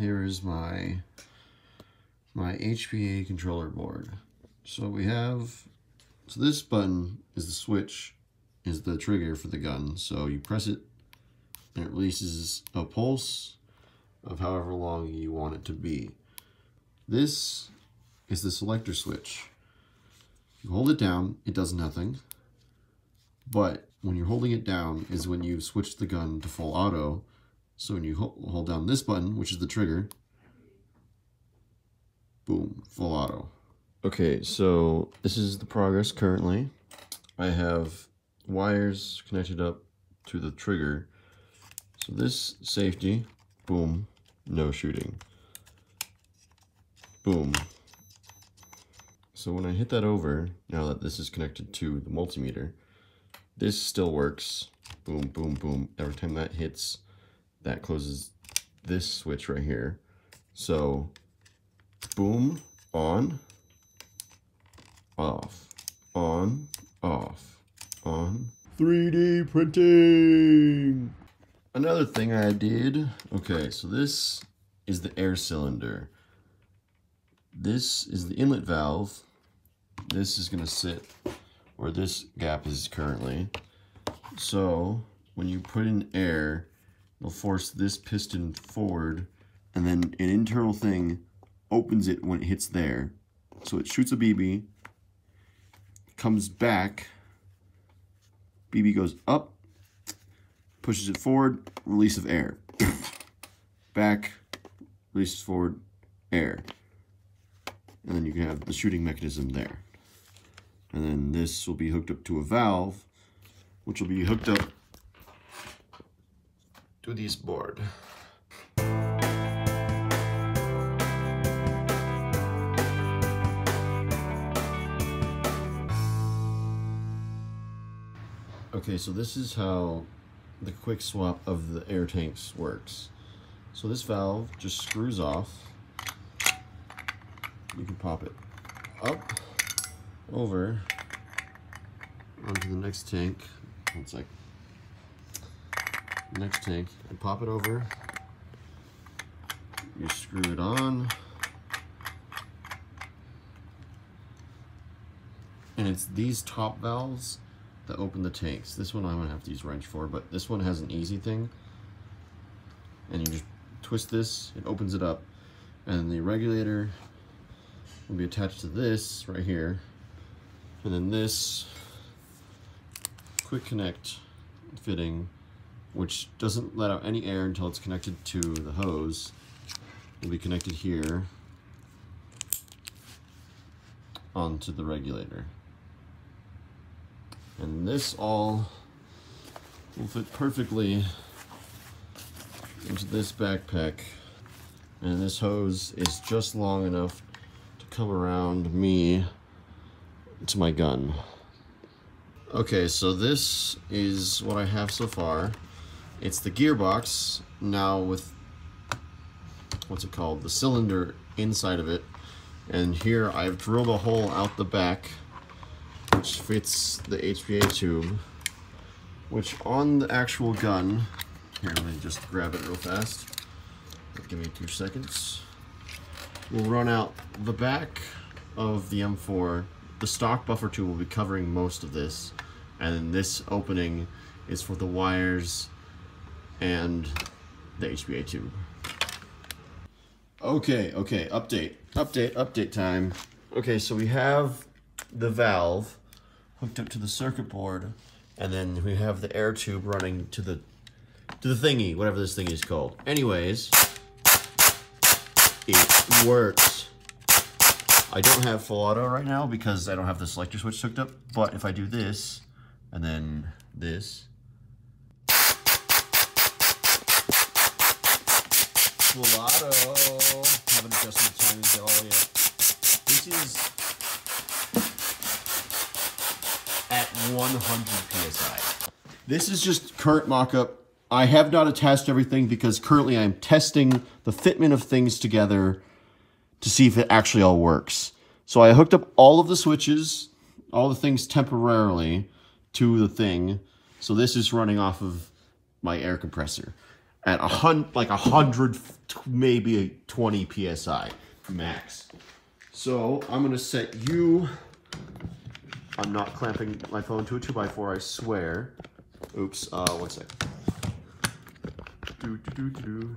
here is my my HPA controller board. So we have, so this button is the switch, is the trigger for the gun. So you press it and it releases a pulse of however long you want it to be. This is the selector switch. You hold it down, it does nothing. But when you're holding it down is when you switch the gun to full auto. So when you hold down this button, which is the trigger, boom, full auto. Okay, so this is the progress currently. I have wires connected up to the trigger. So this safety, boom, no shooting. Boom. So when I hit that over, now that this is connected to the multimeter, this still works. Boom, boom, boom. Every time that hits, that closes this switch right here. So, boom, on, off, on, off, on. 3D printing! Another thing I did, okay, so this is the air cylinder. This is the inlet valve. This is gonna sit where this gap is currently. So when you put in air, it'll force this piston forward and then an internal thing opens it when it hits there. So it shoots a BB, comes back, BB goes up, pushes it forward, release of air. back, releases forward, air. And then you can have the shooting mechanism there. And then this will be hooked up to a valve, which will be hooked up to this board. Okay, so this is how the quick swap of the air tanks works. So this valve just screws off. You can pop it up over onto the next tank. One sec. Next tank, and pop it over. You screw it on. And it's these top valves that open the tanks. This one I'm gonna have to use wrench for, but this one has an easy thing. And you just twist this, it opens it up, and the regulator will be attached to this right here. And then this quick connect fitting, which doesn't let out any air until it's connected to the hose, will be connected here onto the regulator. And this all will fit perfectly into this backpack. And this hose is just long enough to come around me to my gun. Okay, so this is what I have so far. It's the gearbox. Now with, what's it called, the cylinder inside of it. And here I've drilled a hole out the back which fits the HPA tube, which on the actual gun, here let me just grab it real fast, give me two seconds, will run out the back of the M4 the stock buffer tube will be covering most of this. And this opening is for the wires and the HPA tube. Okay, okay, update, update, update time. Okay, so we have the valve hooked up to the circuit board and then we have the air tube running to the to the thingy, whatever this thing is called. Anyways, it works. I don't have full auto right now because I don't have the selector switch hooked up, but if I do this, and then this, full auto, haven't adjusted the timings at all yet. This is at 100 PSI. This is just current mock-up. I have not attached everything because currently I'm testing the fitment of things together to see if it actually all works. So I hooked up all of the switches, all the things temporarily to the thing. So this is running off of my air compressor. At a hundred, like a hundred, maybe 20 psi max. So I'm gonna set you. I'm not clamping my phone to a 2x4, I swear. Oops, uh, one sec. Do, do, do.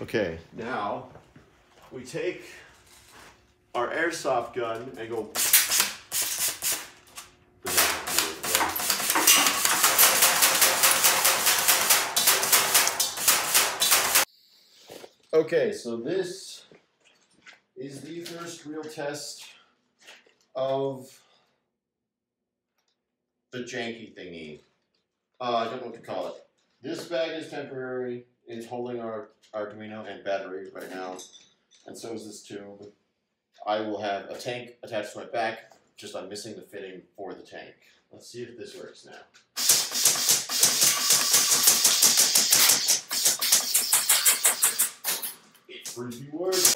Okay, now we take our airsoft gun and go. Okay, so this is the first real test of the janky thingy. Uh, I don't know what to call it. This bag is temporary. It's holding our Arduino and battery right now, and so is this tube. I will have a tank attached to my back, just I'm missing the fitting for the tank. Let's see if this works now. It freaking works.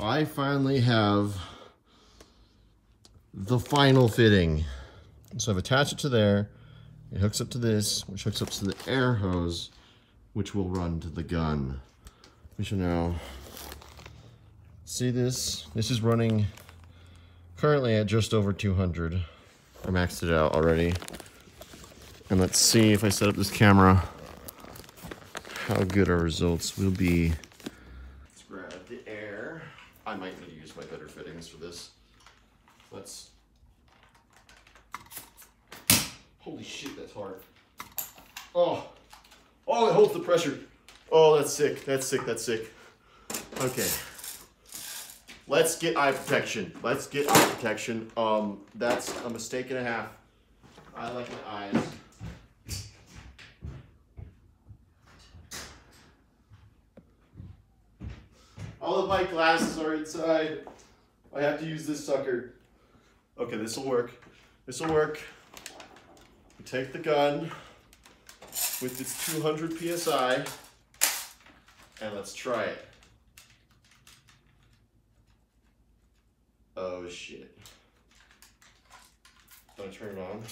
I finally have the final fitting. So I've attached it to there. It hooks up to this, which hooks up to the air hose, which will run to the gun. We should now see this. This is running currently at just over 200. I maxed it out already. And let's see if I set up this camera, how good our results will be. Let's grab the air. I might need to use my better fittings for this. Let's. Holy shit, that's hard. Oh, oh, it holds the pressure. Oh, that's sick. That's sick. That's sick. Okay. Let's get eye protection. Let's get eye protection. Um, that's a mistake and a half. I like my eyes. All of my glasses are inside. I have to use this sucker. Okay, this will work. This will work. We take the gun with its 200 psi and let's try it. Oh shit. Don't turn it on.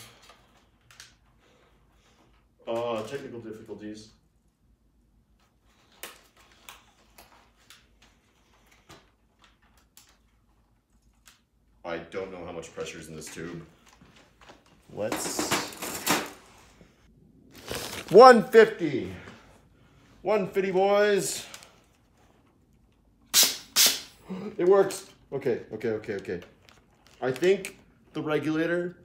Oh, technical difficulties. I don't know how much pressure is in this tube. Let's. 150. 150, boys. It works. Okay, okay, okay, okay. I think the regulator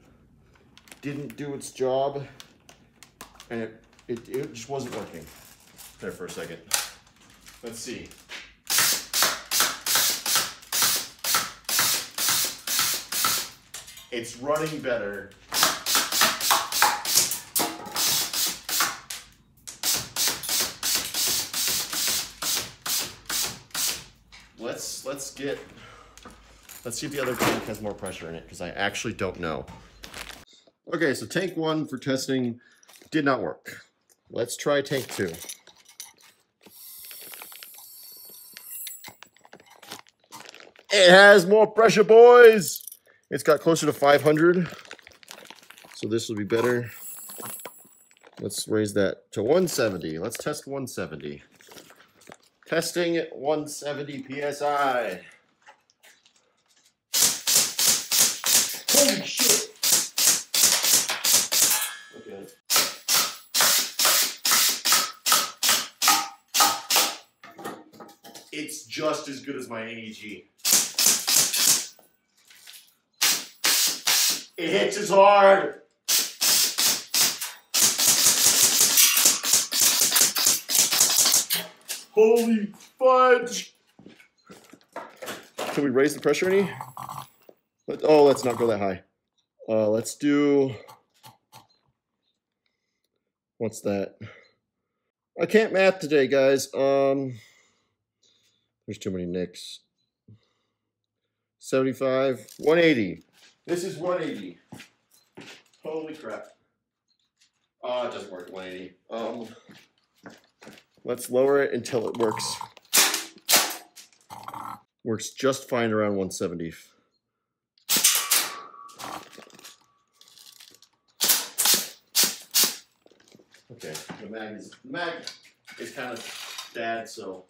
didn't do its job and it, it, it just wasn't working. There for a second. Let's see. It's running better. Let's let's get let's see if the other tank has more pressure in it because I actually don't know. Okay, so tank one for testing did not work. Let's try tank two. It has more pressure, boys. It's got closer to 500. So this will be better. Let's raise that to 170. Let's test 170. Testing at 170 PSI. Holy shit. Okay. It's just as good as my AEG. It hits as hard. Holy fudge! Can we raise the pressure any? Let, oh, let's not go that high. Uh, let's do. What's that? I can't math today, guys. Um, there's too many nicks. 75, 180. This is 180. Holy crap. Oh, it doesn't work at 180. Um, let's lower it until it works. Works just fine around 170. Okay, the mag is the mag is kind of bad, so.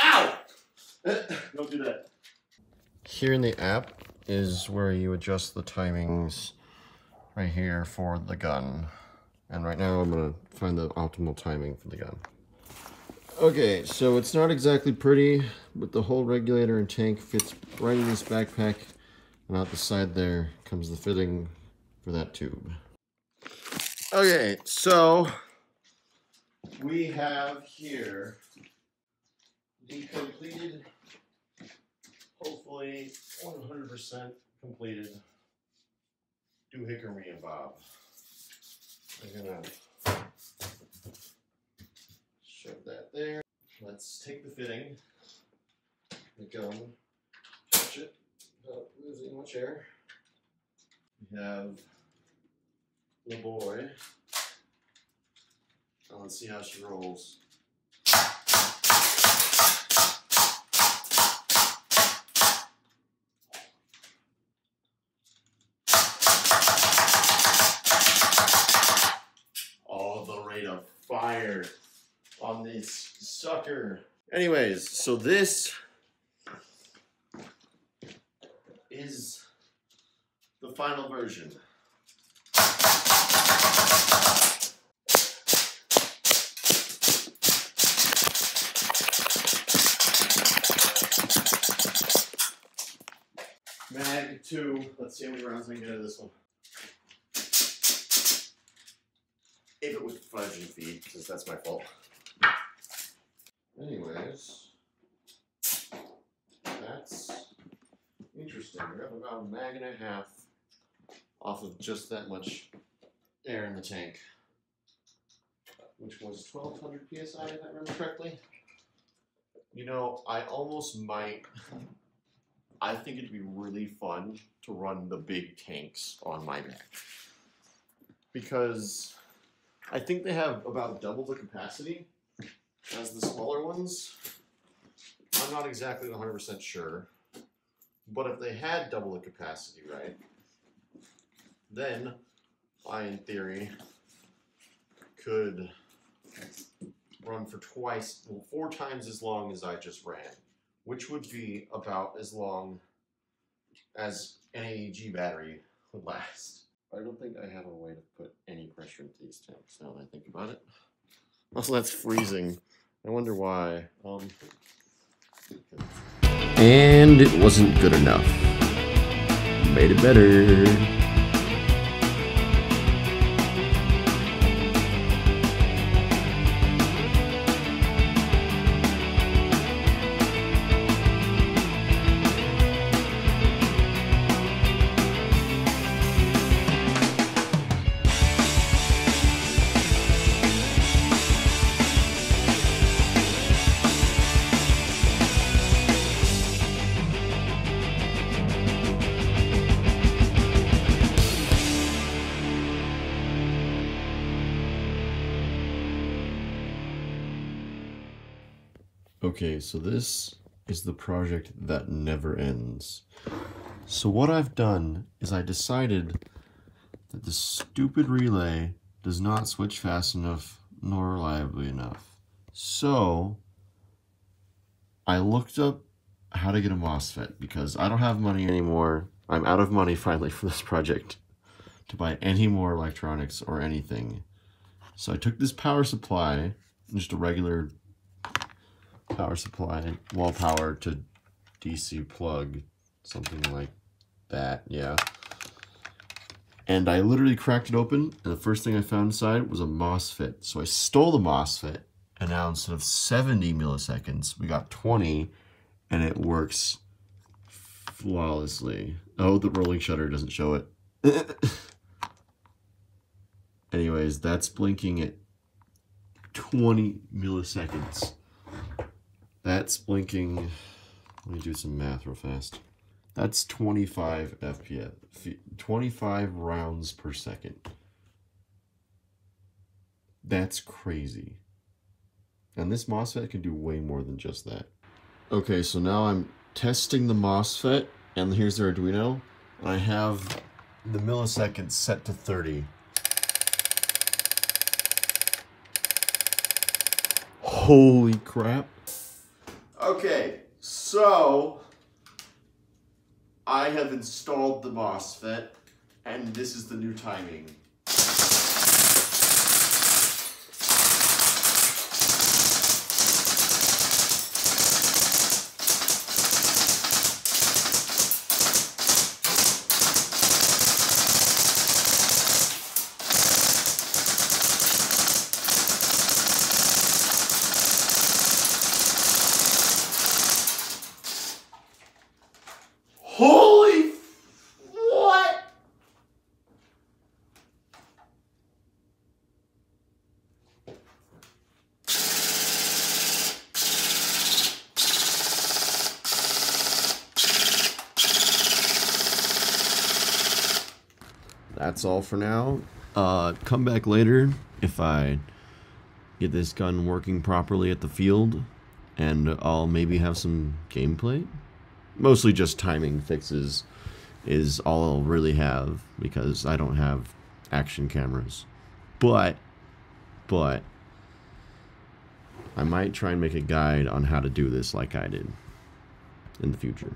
Ow! Don't do that. Here in the app is where you adjust the timings right here for the gun. And right now I'm gonna find the optimal timing for the gun. Okay, so it's not exactly pretty, but the whole regulator and tank fits right in this backpack. And out the side there comes the fitting for that tube. Okay, so we have here the completed, hopefully 100% completed doohickery and bob. I'm gonna shove that there. Let's take the fitting, the gun, touch it without losing much air. We have the boy. Let's see how she rolls. Oh, the rate of fire on this sucker. Anyways, so this is the final version. Mag 2. Let's see how many rounds I can get out of this one. If it was fudge and feed, because that's my fault. Anyways, that's interesting. We have about a mag and a half off of just that much air in the tank, which was 1200 psi, if I remember correctly. You know, I almost might. I think it'd be really fun to run the big tanks on my Mac. Because I think they have about double the capacity as the smaller ones. I'm not exactly 100% sure. But if they had double the capacity, right, then I, in theory, could run for twice, well, four times as long as I just ran, which would be about as long as an AEG battery would last. I don't think I have a way to put any pressure into these tanks now that I think about it. Also, that's freezing. I wonder why. Um, And it wasn't good enough. Made it better. Okay, so this is the project that never ends. So what I've done is I decided that the stupid relay does not switch fast enough nor reliably enough. So I looked up how to get a MOSFET because I don't have money anymore. I'm out of money finally for this project to buy any more electronics or anything. So I took this power supply, just a regular power supply, wall power to DC plug, something like that, yeah. And I literally cracked it open, and the first thing I found inside was a MOSFET. So I stole the MOSFET, and now instead of 70 milliseconds, we got 20, and it works flawlessly. Oh, the rolling shutter doesn't show it. Anyways, that's blinking at 20 milliseconds. That's blinking. Let me do some math real fast. That's 25 FPS, 25 rounds per second. That's crazy. And this MOSFET can do way more than just that. Okay, so now I'm testing the MOSFET, and here's the Arduino. I have the milliseconds set to 30. Holy crap. Okay, so I have installed the MOSFET, and this is the new timing. Holy what? That's all for now. Uh, come back later if I get this gun working properly at the field, and I'll maybe have some gameplay mostly just timing fixes is all I'll really have because I don't have action cameras. But, but, I might try and make a guide on how to do this like I did in the future.